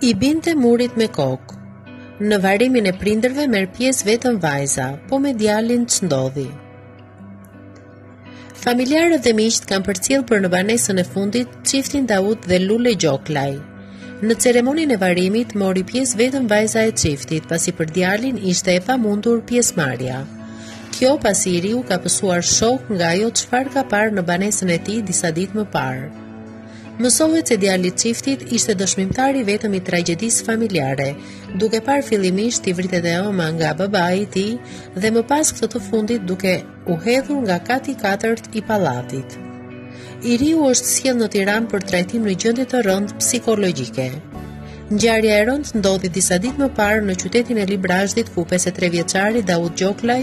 I binte murit me kokë. Në varimin e prindërve merr pjesë vetëm vajza, po me djalin ç'ndodhi. Familjarët dhe miqtë kanë përcjellë për në banesën e fundit çiftin Daud dhe Lule Gjoklaj. Në ceremoninë e varimit mori pjesë vetëm vajza e çiftit, pasi për djalin ishte e pamundur pjesëmarrja. Kjo pasi i riu ka pësuar shok nga ajo çfarë ka parë në banesën e tij disa ditë më parë. Mësohet se djali i çiftit ishte dëshmitar i vetëm i tragjedisë familjare, duke parë fillimisht t'i vritet e ëma nga babai i tij dhe më pas këtë të fundit duke u hedhur nga kati i katërt i pallatit. I riu është sjellë në Tiranë për trajtim në gjendje të rëndë psikologjike. Ngjarja e rëndë ndodhi disa ditë më parë në qytetin e Librazhdit ku 53 vjeçari Daud Gjoklaj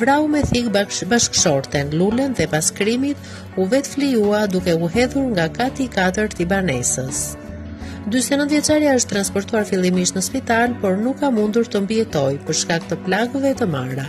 vrau me thikë bashkëshorten Lulen dhe pas krimit u vetëflijua duke u hedhur nga kati i katërt i banesës. 49 vjeçarja është transportuar fillimisht në spital, por nuk ka mundur të mbijetojë për shkak të plagëve të marra.